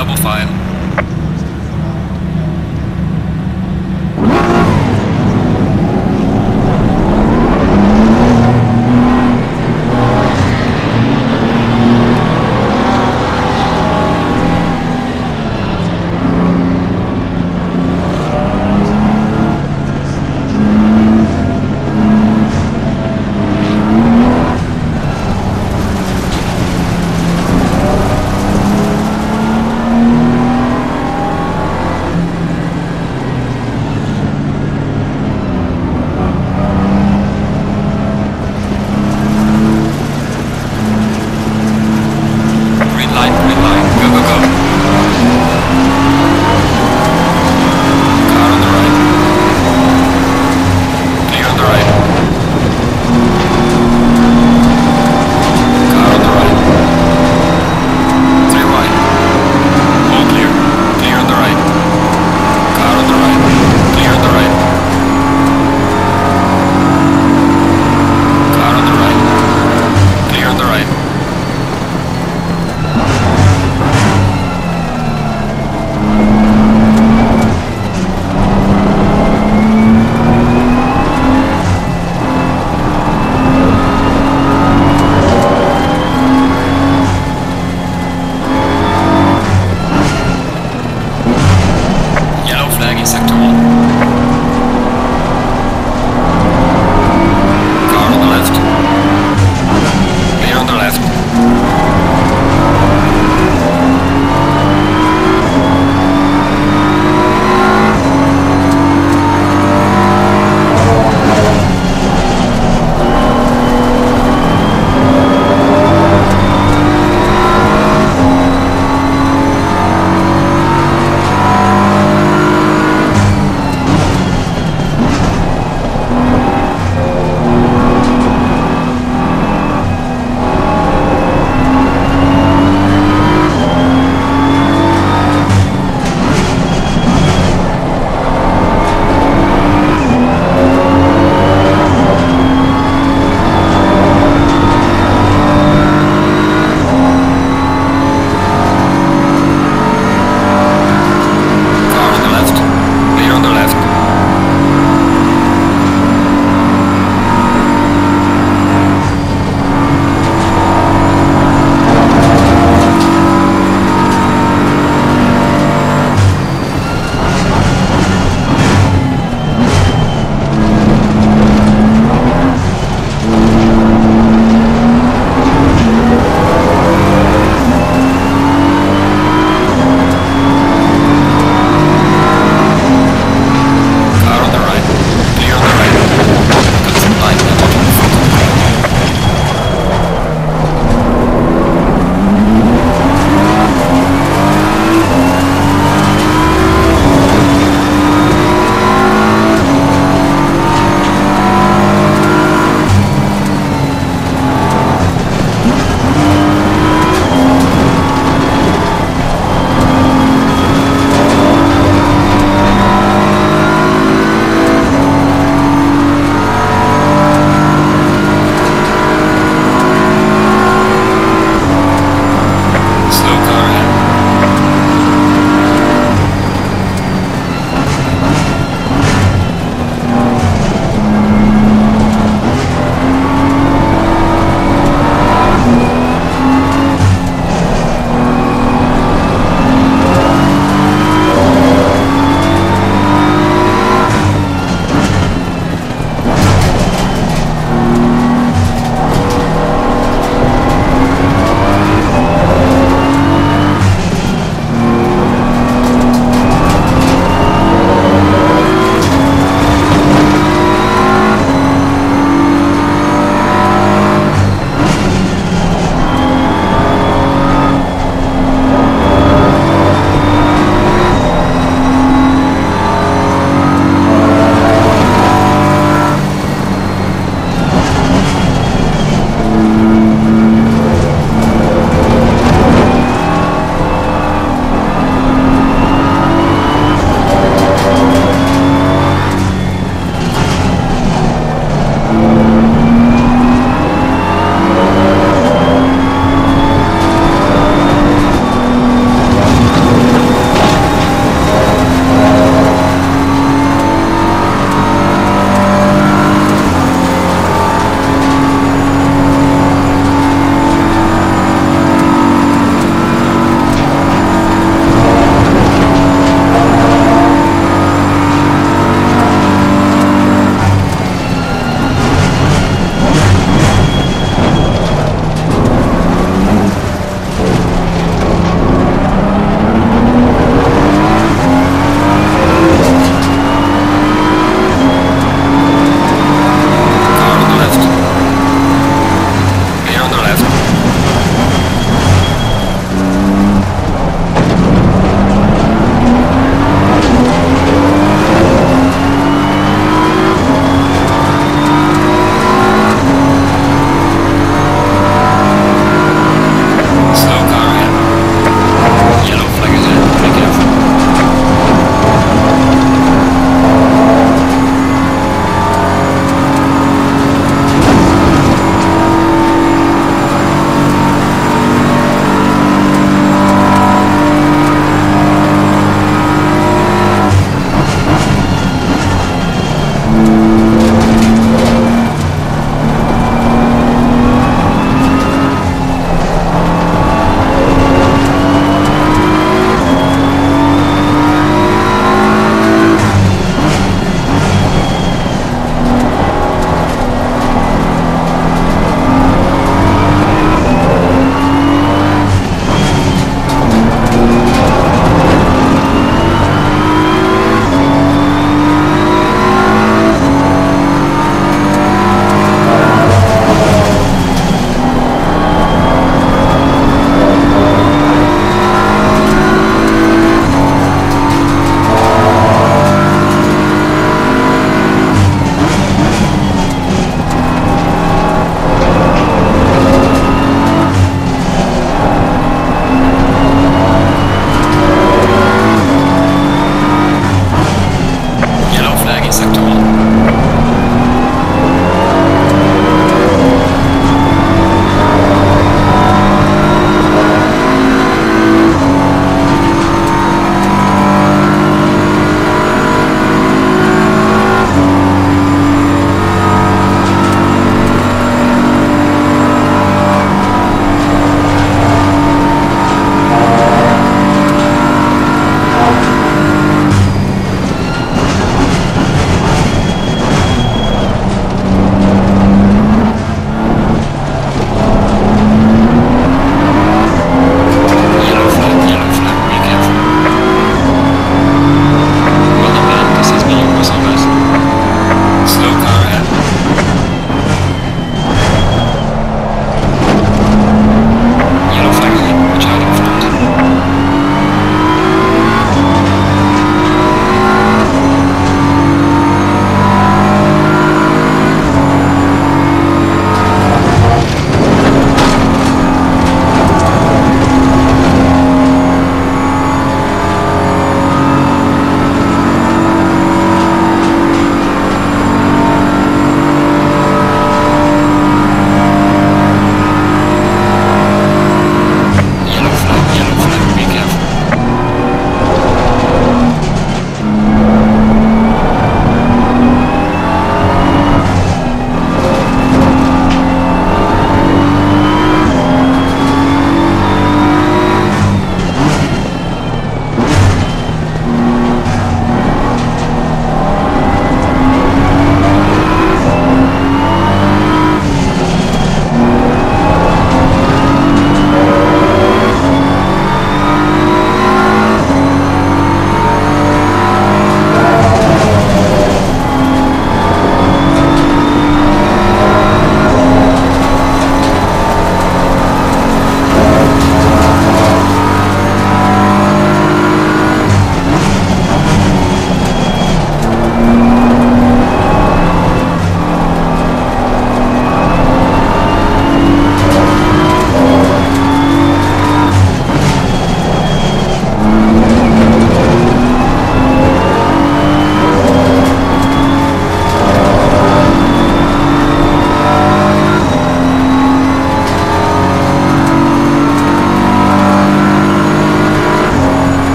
double file.